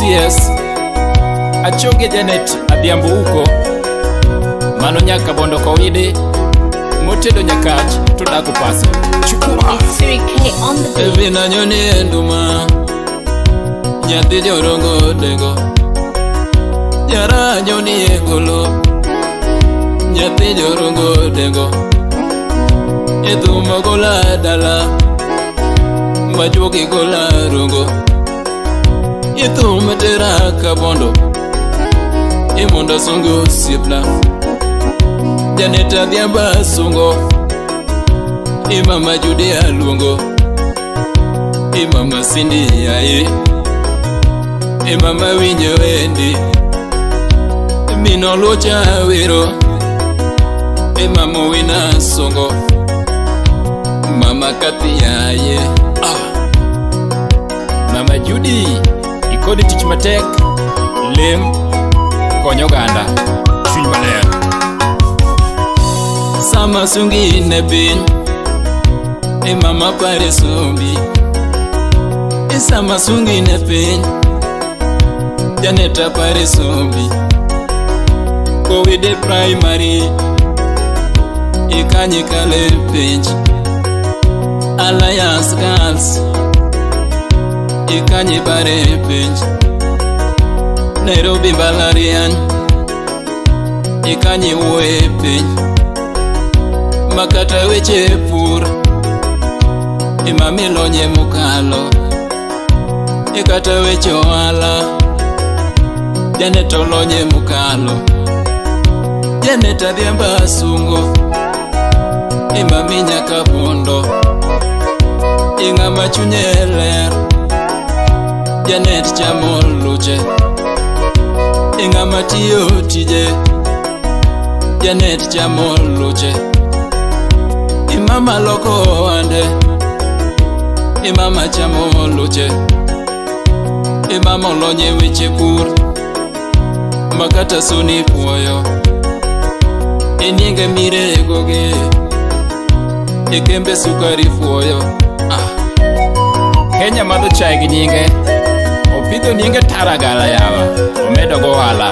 CS Achoge Janet Adiambo uko Mano nyaka bondo kawide Motedo nyakach Tudaku pasa Chukuma Evi na nyoni enduma Nyati jorongo dego Nyara nyoni engolo Nyati jorongo dego Nyetu mogola dala Majuki gola rongo nyitho matera kabondo imondo asungo osiepna janet adhiamba asungo imama judia luongo imama sindi yaye imama winjo wendi minolucha wero imama wina asungo mama kathi yaye ah. mama judi kodi tich matek lem konyo oganda chuny maler sama sungi ne piny ema mapare sumbi isama e sungi ne piny janeta pare sumbi kowide praimary ikanyikale e penj alliance gals Kiji kanyi bare epej Nairobi mbalarian Ikanyi uwe epej Makata weche epur Imamilo nye mukalo Ikata weche wala Janetolo nye mukalo Janeta dhiamba asungo Imaminya kabundo Inga machu nye lero janet chamol luche ing'ama tiyo tije janet chamol luche imama loko ohande imama chamol luche imama olonye weche pur makata suni puoyo inyinge miregoge ikembe sukari fuoyo ah. kenya madho chae gi nyinge pidho nyinge taragala yawa omedo gohala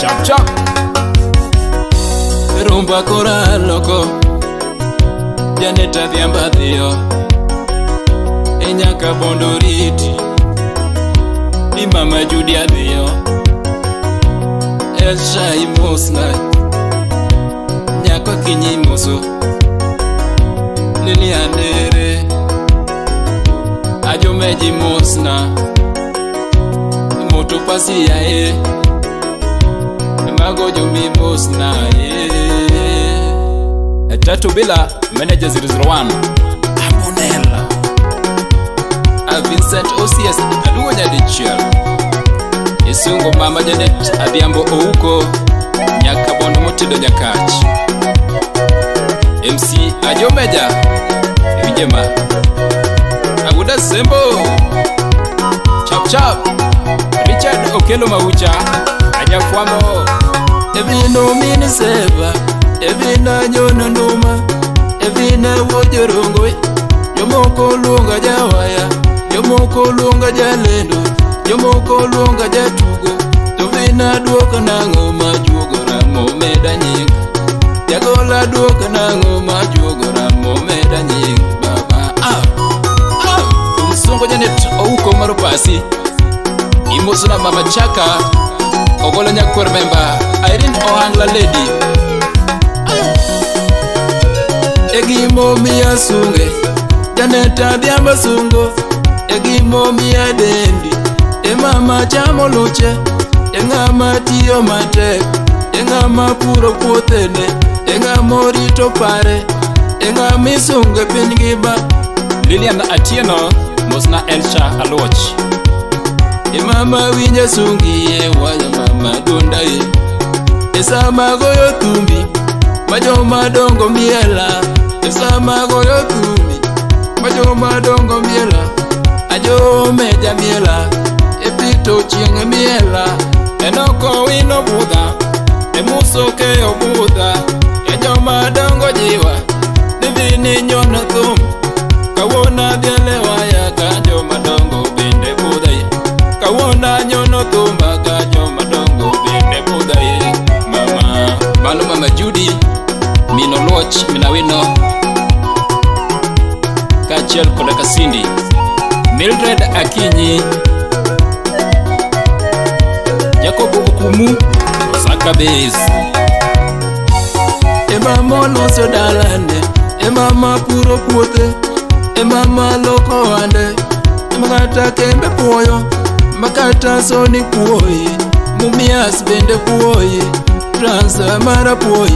chapchap rumba kora loko janeta dhiamba dhiyo e nyaka bondo riti ni e mama judia dhiyo esha imosna nyako kinyi moso niliane umejimosna mutupasia ye magojo mosna ye eh, tatu bila manager 001 avincent Vincent Aduwa Aluo Nyadichiel Isungo Mama Janet Adhiambo Ouko bono Motido Nyakach MC Ajomeja Vijema the sembo chapchap richard okelo maucha ajakwamo ebinoominiseva ebinanyononuma ebinawojorongoi jomoko luonga jawaya jomoko luonga jalendo jomoko luonga jatugo jobinaduoko nang'o majuogora momeda nying jagola duoko nang'o majuogora momeda nying Kasi Imosuna Mama Chaka Ogola Nyakur Memba Irene Ohangla Lady Egi Momi Asunge Janeta Diamba Sungo Egi Momi Adendi E Mama Chamoluche Enga Matiyo Matek Enga Mapuro Kutene Enga Morito Pare Enga Misunge Pinigiba Lilian Atieno Mosna Elcha Aluoch Lilian Atieno Imama winye sungi ye Waya mama donda ye Esama goyo tumbi Majoma dongo miela Esama goyo tumbi Majoma dongo miela Ajome jamiela Epito chienge miela Enoko wino buda Emuso keyo buda Ejoma dongo jiwa Nivini nyona thumbi Kawona vyele waya kawuono anyono thumba kanyo madongo bende budhae mama mano mama judi mino loch minawino kaachiel koda kasindi mildred akinyi jakobo okumu osakabes emama loso dalane emama puro puothe emama loko ande emakata kembe puoyo makatasoni puoi mumias bende puoi transa mara puoi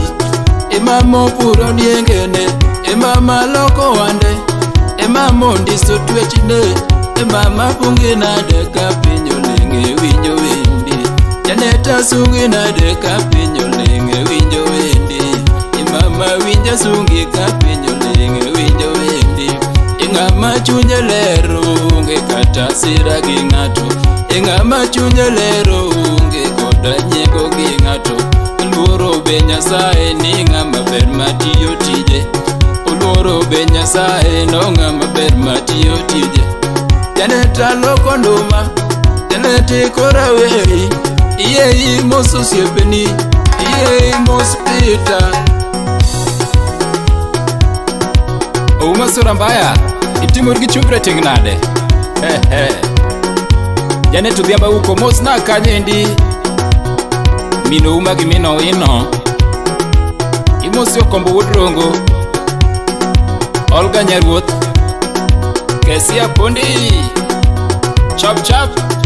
emamo puro niengene emama loko wande emamo ndiso twechne emama pungenade ka pinyo ling'e winjo wendi janetasunginade ka pinyo ling'e masira gi ng'ato e ng'ama chunye lero onge koda nyiego gi ng'ato oluoro be nyasaye ni ng'ama ber matiyo tije oluoro be nyasaye no ng'ama ber matiyo tije janetalokonduma janetiko raweri iyei mos osiepeni iyei mos pita ouma sura mbaya itimori gi chumbre ting' nade jane to dhiaba uko mosna kanyendi minouma gi mino wino imosi okombo wodrongo olga nyaruoth kesia pondi chap chap